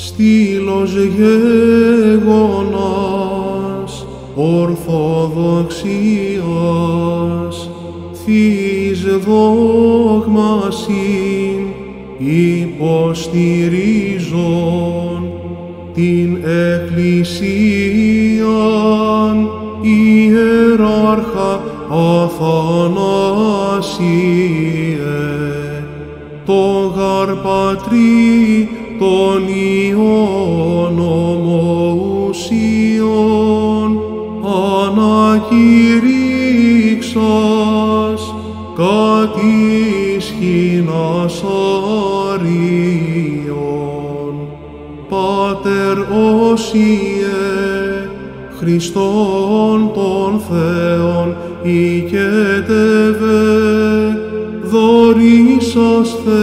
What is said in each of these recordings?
στήλος γέγονας ορθοδοξίας θείς δόγμασιν υποστηρίζον την Εκκλησίαν ιεράρχα Αθανάσιε. Το γαρ πατρί των Υιών ομοουσίων ανακηρύξας κατήσχυνας αρίων. Πάτερ Όσιε, Χριστόν των Θεών οικέτευε, δωρήσαστε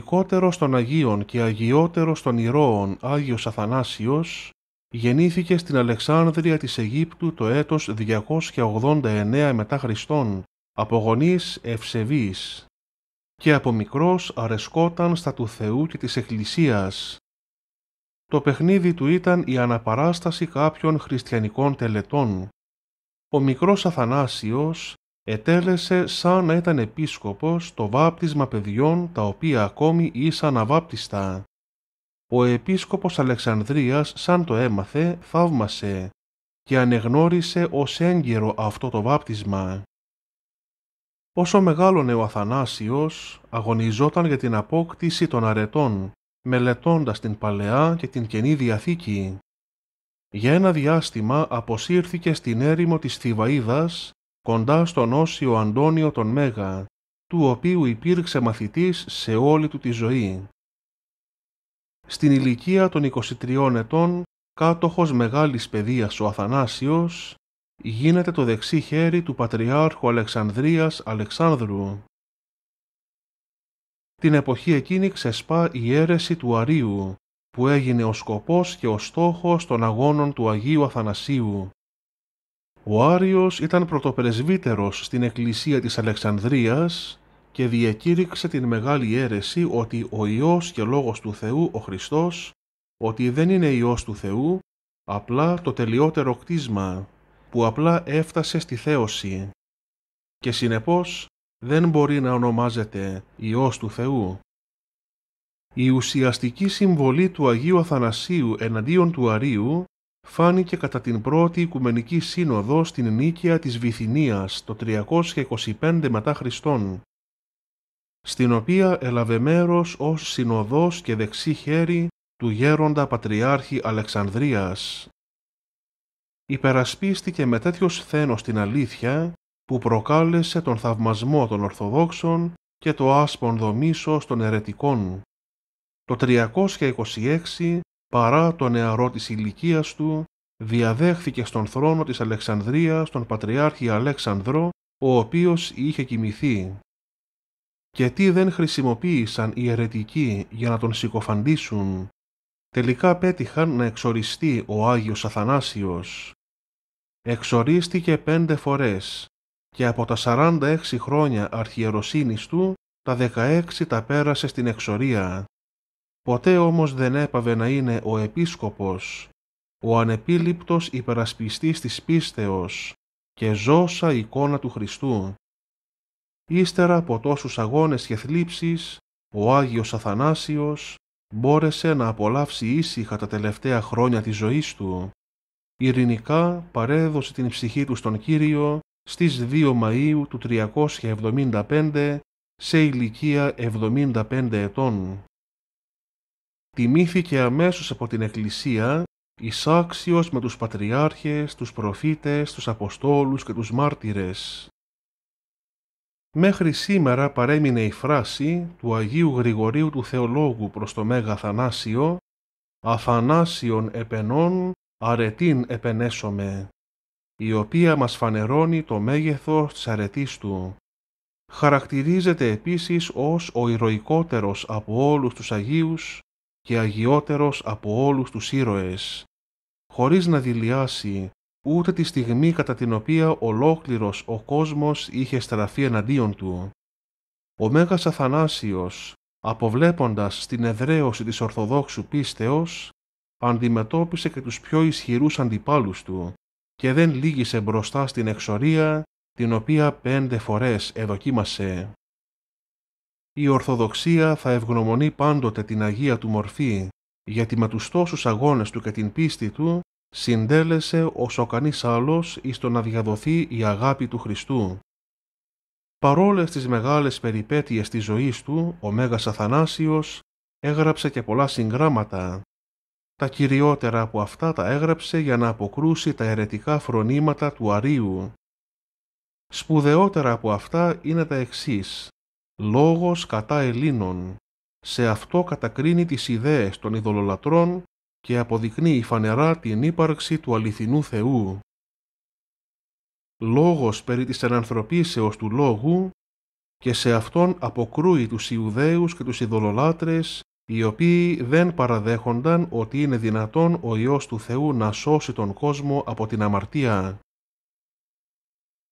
Ο ηρωικότερος των Αγίων και αγιότερος των ηρώων Άγιος Αθανάσιος γεννήθηκε στην Αλεξάνδρεια της Αιγύπτου το έτος 289 μετά Χριστόν από γονείς ευσεβείς και από μικρός αρεσκόταν στα του Θεού και της Εκκλησίας. Το παιχνίδι του ήταν η αναπαράσταση κάποιων χριστιανικών τελετών. Ο μικρός Αθανάσιος ετέλεσε σαν να ήταν επίσκοπος το βάπτισμα παιδιών τα οποία ακόμη ήσαν αβάπτιστα. Ο επίσκοπος Αλεξανδρίας σαν το έμαθε θαύμασε και ανεγνώρισε ως έγκαιρο αυτό το βάπτισμα. Όσο μεγάλωνε ο Αθανάσιος, αγωνιζόταν για την απόκτηση των αρετών, μελετώντας την Παλαιά και την Καινή Διαθήκη. Για ένα διάστημα αποσύρθηκε στην έρημο της Θηβαΐδας, κοντά στον Όσιο Αντώνιο τον Μέγα, του οποίου υπήρξε μαθητής σε όλη του τη ζωή. Στην ηλικία των 23 ετών, κάτοχος μεγάλης παιδείας ο Αθανάσιος, γίνεται το δεξί χέρι του Πατριάρχου Αλεξανδρίας Αλεξάνδρου. Την εποχή εκείνη ξεσπά η αίρεση του Αρίου, που έγινε ο σκοπός και ο στόχος των αγώνων του Αγίου Αθανασίου. Ο Άριος ήταν πρωτοπρεσβύτερος στην εκκλησία της Αλεξανδρίας και διεκήρυξε την μεγάλη αίρεση ότι ο Υιός και Λόγος του Θεού, ο Χριστός, ότι δεν είναι Υιός του Θεού, απλά το τελειότερο κτίσμα, που απλά έφτασε στη θέωση και συνεπώς δεν μπορεί να ονομάζεται Υιός του Θεού. Η ουσιαστική συμβολή του Αγίου Αθανασίου εναντίον του Αρίου φάνηκε κατά την πρώτη Οικουμενική Σύνοδο στην Νίκαια της Βυθινίας το 325 μετά Χριστόν, στην οποία έλαβε μέρος ως συνοδός και δεξί χέρι του γέροντα Πατριάρχη Αλεξανδρίας. Υπερασπίστηκε με τέτοιο σθένος την αλήθεια που προκάλεσε τον θαυμασμό των Ορθοδόξων και το άσπονδο μίσος των ερετικών. Το 326, παρά το νεαρό της ηλικίας του, διαδέχθηκε στον θρόνο της Αλεξανδρίας τον Πατριάρχη Αλέξανδρο, ο οποίος είχε κοιμηθεί. Και τι δεν χρησιμοποίησαν οι ερετικοί για να τον συκοφαντήσουν. Τελικά πέτυχαν να εξοριστεί ο Άγιος Αθανάσιος. Εξορίστηκε πέντε φορές και από τα 46 χρόνια αρχιεροσύνης του, τα 16 τα πέρασε στην εξορία. Ποτέ όμως δεν έπαβε να είναι ο επίσκοπος, ο ανεπίληπτος υπερασπιστής της πίστεως και ζώσα εικόνα του Χριστού. Ύστερα από τόσους αγώνες και θλίψεις, ο Άγιος Αθανάσιος μπόρεσε να απολαύσει ήσυχα τα τελευταία χρόνια της ζωής του. Ειρηνικά παρέδωσε την ψυχή του στον Κύριο στις 2 Μαΐου του 375 σε ηλικία 75 ετών. Τιμήθηκε αμέσως από την Εκκλησία εισάξιος με τους Πατριάρχες, τους Προφήτες, τους Αποστόλους και τους Μάρτυρες. Μέχρι σήμερα παρέμεινε η φράση του Αγίου Γρηγορίου του Θεολόγου προς το Μέγα Αθανάσιο «Αθανάσιον επενών αρετήν επενέσομαι» η οποία μας φανερώνει το μέγεθος της αρετής του. Χαρακτηρίζεται επίσης ως ο ηρωικότερος από όλους τους Αγίους και αγιότερος από όλους τους ήρωες, χωρίς να δηλιάσει ούτε τη στιγμή κατά την οποία ολόκληρος ο κόσμος είχε στραφεί εναντίον του. Ο Μέγας Αθανάσιος, αποβλέποντας στην εδραίωση της Ορθοδόξου πίστεως, αντιμετώπισε και τους πιο ισχυρούς αντιπάλους του και δεν λύγησε μπροστά στην εξορία την οποία πέντε φορές εδοκίμασε. Η Ορθοδοξία θα ευγνωμονεί πάντοτε την Αγία του μορφή, γιατί με τους τόσους αγώνες του και την πίστη του συντέλεσε όσο κανείς άλλος εις το να διαδοθεί η αγάπη του Χριστού. Παρόλες τις μεγάλες περιπέτειες της ζωής του, ο Μέγας Αθανάσιος έγραψε και πολλά συγγράμματα. Τα κυριότερα από αυτά τα έγραψε για να αποκρούσει τα αιρετικά φρονήματα του Αρίου. Σπουδαιότερα από αυτά είναι τα εξής. Λόγος κατά Ελλήνων. Σε αυτό κατακρίνει τις ιδέες των ειδωλολατρών και αποδεικνύει φανερά την ύπαρξη του αληθινού Θεού. Λόγος περί της ενανθρωπίσεως του Λόγου και σε αυτόν αποκρούει τους Ιουδαίους και τους ειδωλολάτρες οι οποίοι δεν παραδέχονταν ότι είναι δυνατόν ο Υιός του Θεού να σώσει τον κόσμο από την αμαρτία.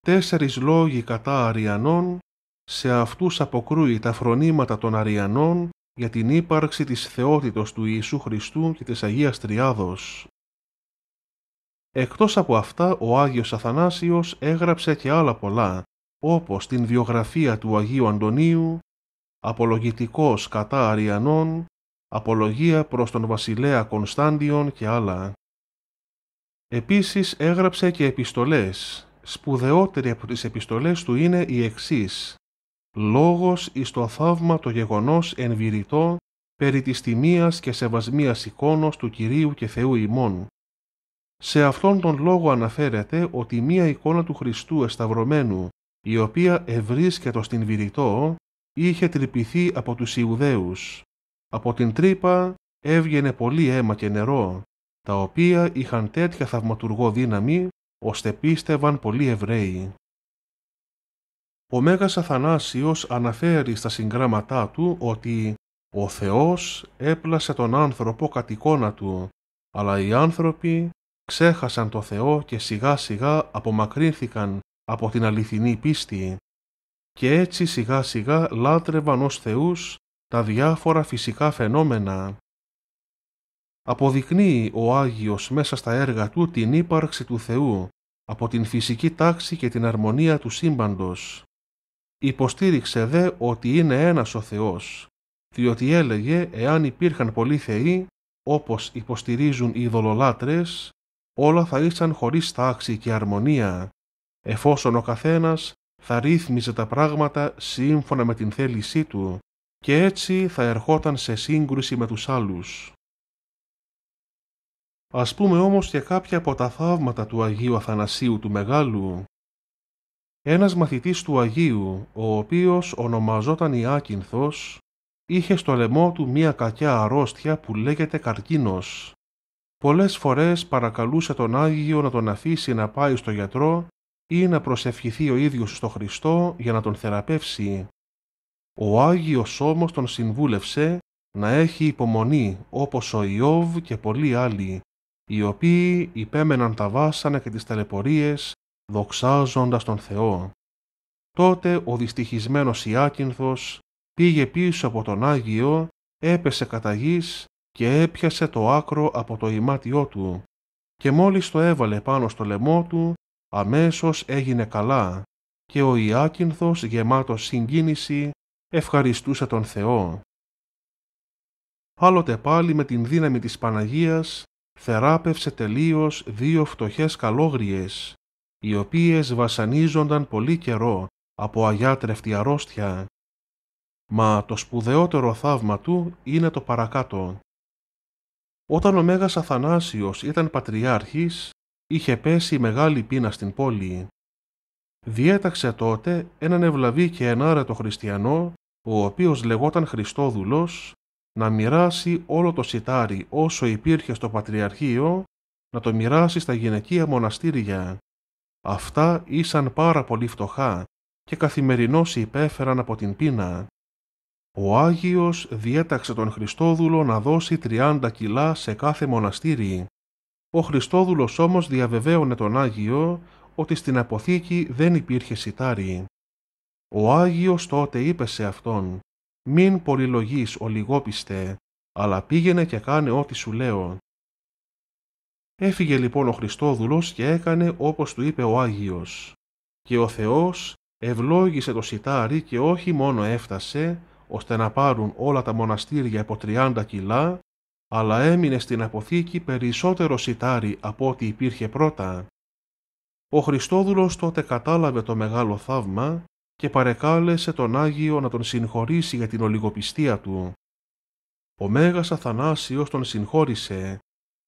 Τέσσερις λόγοι κατά Αριανών, σε αυτούς αποκρούει τα φρονήματα των Αριανών για την ύπαρξη της θεότητος του Ιησού Χριστού και της Αγίας Τριάδος. Εκτός από αυτά, ο Άγιος Αθανάσιος έγραψε και άλλα πολλά, όπως την βιογραφία του Αγίου Αντωνίου, απολογητικός κατά Αριανών, απολογία προς τον βασιλέα Κωνσταντιον και άλλα. Επίσης έγραψε και επιστολές. Σπουδαιότερη από τις επιστολές του είναι η εξής λόγος εις το θαύμα το γεγονός ενβηρητό περί της τιμίας και σεβασμίας εικόνος του Κυρίου και Θεού ημών. Σε αυτόν τον λόγο αναφέρεται ότι μία εικόνα του Χριστού εσταυρωμένου, η οποία ευρίσκετο στην Βηρητό, είχε τρυπηθεί από τους Ιουδαίους. Από την τρύπα έβγαινε πολύ αίμα και νερό, τα οποία είχαν τέτοια θαυματουργό δύναμη, ώστε πίστευαν πολλοί Εβραίοι. Ο Μέγας Αθανάσιος αναφέρει στα συγγράμματά του ότι «Ο Θεός έπλασε τον άνθρωπο κατ' εικόνα του, αλλά οι άνθρωποι ξέχασαν το Θεό και σιγά σιγά απομακρύνθηκαν από την αληθινή πίστη και έτσι σιγά σιγά λάτρευαν ως θεούς τα διάφορα φυσικά φαινόμενα. Αποδεικνύει ο Άγιος μέσα στα έργα του την ύπαρξη του Θεού από την φυσική τάξη και την αρμονία του σύμπαντος. Υποστήριξε δε ότι είναι ένας ο Θεός, διότι έλεγε εάν υπήρχαν πολλοί θεοί, όπως υποστηρίζουν οι ειδωλολάτρες, όλα θα ήσαν χωρίς τάξη και αρμονία, εφόσον ο καθένας θα ρύθμιζε τα πράγματα σύμφωνα με την θέλησή του και έτσι θα ερχόταν σε σύγκρουση με τους άλλους. Ας πούμε όμως και κάποια από τα θαύματα του Αγίου Αθανασίου του Μεγάλου, ένας μαθητής του Αγίου, ο οποίος ονομαζόταν Ιάκυνθος, είχε στο λαιμό του μία κακιά αρρώστια που λέγεται καρκίνος. Πολλές φορές παρακαλούσε τον Άγιο να τον αφήσει να πάει στο γιατρό ή να προσευχηθεί ο ίδιος στο Χριστό για να τον θεραπεύσει. Ο Άγιος όμως τον συμβούλευσε να έχει υπομονή όπως ο Ιώβ και πολλοί άλλοι, οι οποίοι υπέμεναν τα βάσανα και τις ταλαιπωρίες δοξάζοντας τον Θεό. Τότε ο δυστυχισμένος Ιάκυνθος πήγε πίσω από τον Άγιο, έπεσε κατά γης και έπιασε το άκρο από το ημάτιό του και μόλις το έβαλε πάνω στο λαιμό του, αμέσως έγινε καλά και ο Ιάκυνθος γεμάτος συγκίνηση ευχαριστούσε τον Θεό. Άλλοτε πάλι με την δύναμη της Παναγίας θεράπευσε τελείως δύο φτωχές καλόγριες οι οποίες βασανίζονταν πολύ καιρό από αγιάτρευτη αρρώστια. Μα το σπουδαιότερο θαύμα του είναι το παρακάτω. Όταν ο Μέγας Αθανάσιος ήταν πατριάρχης, είχε πέσει μεγάλη πείνα στην πόλη. Διέταξε τότε έναν ευλαβή και ενάρετο χριστιανό, ο οποίος λεγόταν Χριστόδουλος, να μοιράσει όλο το σιτάρι όσο υπήρχε στο Πατριαρχείο, να το μοιράσει στα γυναικεία μοναστήρια. Αυτά ήσαν πάρα πολύ φτωχά και καθημερινώς υπέφεραν από την πείνα. Ο Άγιος διέταξε τον Χριστόδουλο να δώσει 30 κιλά σε κάθε μοναστήρι. Ο Χριστόδουλος όμως διαβεβαίωνε τον Άγιο ότι στην αποθήκη δεν υπήρχε σιτάρι. Ο Άγιος τότε είπε σε αυτόν «Μην πολυλογείς ο λιγόπιστε, αλλά πήγαινε και κάνε ό,τι σου λέω». Έφυγε λοιπόν ο Χριστόδουλος και έκανε όπως του είπε ο Άγιος. Και ο Θεός ευλόγησε το σιτάρι και όχι μόνο έφτασε, ώστε να πάρουν όλα τα μοναστήρια από 30 κιλά, αλλά έμεινε στην αποθήκη περισσότερο σιτάρι από ό,τι υπήρχε πρώτα. Ο Χριστόδουλος τότε κατάλαβε το μεγάλο θαύμα και παρεκάλεσε τον Άγιο να τον συγχωρήσει για την ολιγοπιστία του. Ο Μέγας Αθανάσιος τον συγχώρησε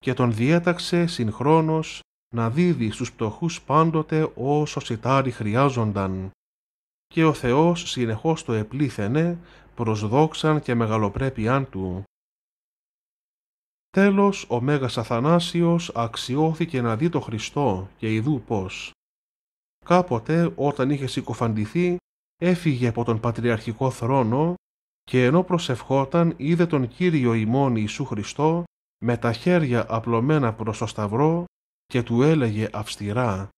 και τον διέταξε συγχρόνως να δίδει στους πτωχούς πάντοτε όσο σιτάρι χρειάζονταν. Και ο Θεός συνεχώς το επλήθαινε προς δόξαν και μεγαλοπρέπειάν του. Τέλος, ο Μέγας Αθανάσιος αξιώθηκε να δει το Χριστό και ειδού πως. Κάποτε, όταν είχε συκοφαντηθεί, έφυγε από τον πατριαρχικό θρόνο και ενώ προσευχόταν είδε τον Κύριο ημών Ιησού Χριστό με τα χέρια απλωμένα προς το σταυρό και του έλεγε αυστηρά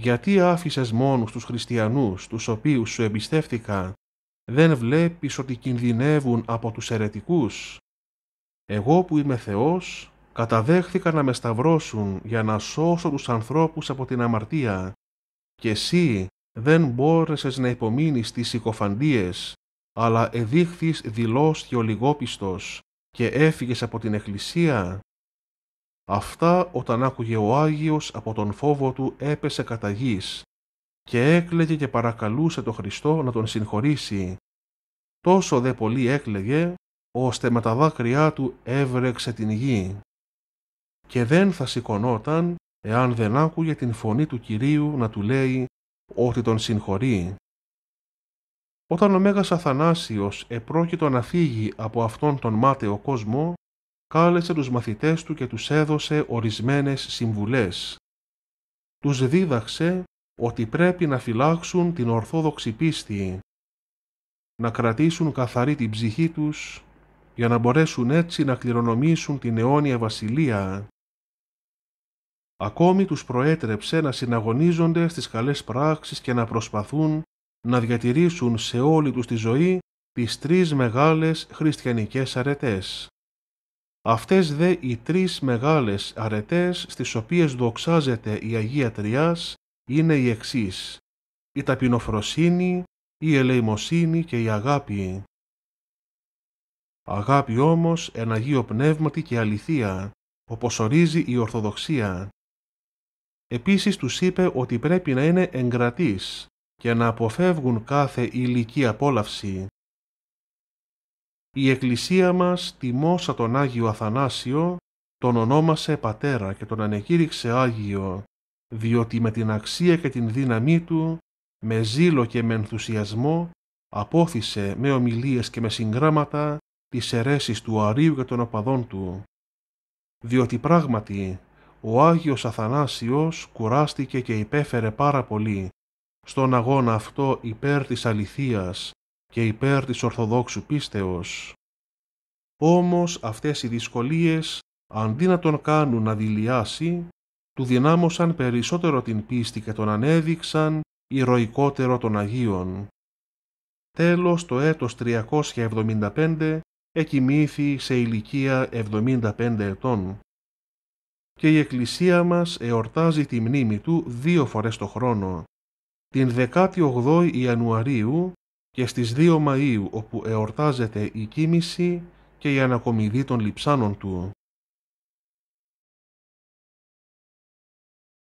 «Γιατί άφησες μόνους τους χριστιανούς, τους οποίους σου εμπιστεύτηκα, δεν βλέπεις ότι κινδυνεύουν από τους αιρετικούς; Εγώ που είμαι Θεός, καταδέχθηκα να με σταυρώσουν για να σώσω τους ανθρώπους από την αμαρτία και εσύ δεν μπόρεσες να υπομείνεις τις συκοφαντίες, αλλά εδείχθης δηλώς και ολιγόπιστος και έφυγες από την εκκλησία. Αυτά όταν άκουγε ο Άγιος από τον φόβο του έπεσε κατά γης και έκλαιγε και παρακαλούσε τον Χριστό να τον συγχωρήσει. Τόσο δε πολύ έκλαιγε, ώστε με τα δάκρυά του έβρεξε την γη. Και δεν θα σηκωνόταν, εάν δεν άκουγε την φωνή του Κυρίου να του λέει ότι τον συγχωρεί. Όταν ο Μέγας Αθανάσιος επρόκειτο να φύγει από αυτόν τον μάταιο κόσμο, κάλεσε τους μαθητές του και τους έδωσε ορισμένες συμβουλές. Τους δίδαξε ότι πρέπει να φυλάξουν την ορθόδοξη πίστη, να κρατήσουν καθαρή την ψυχή τους, για να μπορέσουν έτσι να κληρονομήσουν την αιώνια βασιλεία. Ακόμη τους προέτρεψε να συναγωνίζονται στις καλές πράξεις και να προσπαθούν να διατηρήσουν σε όλη τους τη ζωή τις τρεις μεγάλες χριστιανικές αρετές. Αυτές δε οι τρεις μεγάλες αρετές στις οποίες δοξάζεται η Αγία Τριάς είναι οι εξής η ταπεινοφροσύνη, η ελεημοσύνη και η αγάπη. Αγάπη όμως εν Αγίο Πνεύματι και αληθεία, όπως ορίζει η Ορθοδοξία. Επίσης τους είπε ότι πρέπει να είναι εγκρατείς και να αποφεύγουν κάθε ηλική απόλαυση. Η Εκκλησία μας τιμώσα τον Άγιο Αθανάσιο, τον ονόμασε πατέρα και τον ανεκήρυξε Άγιο, διότι με την αξία και την δύναμή του, με ζήλο και με ενθουσιασμό, απόθυσε με ομιλίες και με συγγράμματα τις αιρέσεις του Αρίου και των οπαδών του. Διότι πράγματι ο Άγιος Αθανάσιος κουράστηκε και υπέφερε πάρα πολύ στον αγώνα αυτό υπέρ της αληθείας και υπέρ της Ορθοδόξου πίστεως. Όμως αυτές οι δυσκολίες αντί να τον κάνουν να δηλιάσει, του δυνάμωσαν περισσότερο την πίστη και τον ανέδειξαν ηρωικότερο των Αγίων. Τέλος το έτος 375 εκοιμήθη σε ηλικία 75 ετών. Και η Εκκλησία μας εορτάζει τη μνήμη του δύο φορές το χρόνο. Την 18η Ιανουαρίου και στις 2 Μαΐου όπου εορτάζεται η κοίμηση και η ανακομιδή των λιψάνων του.